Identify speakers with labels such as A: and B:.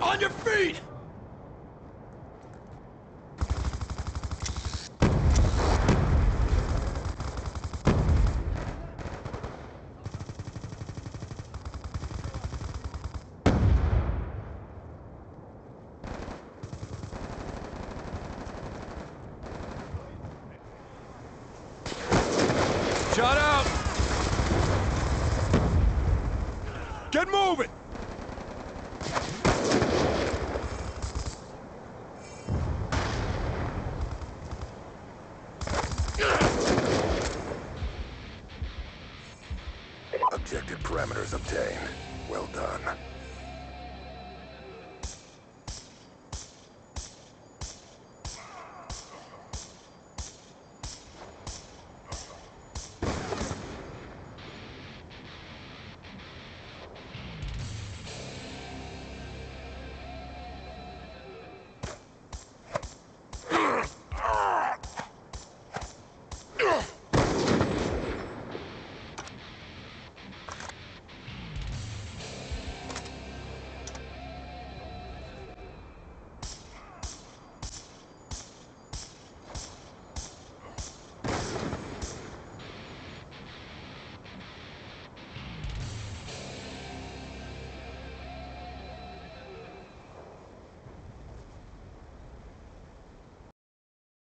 A: On your feet! Shut out! Get moving!
B: Objective parameters obtained. Well done.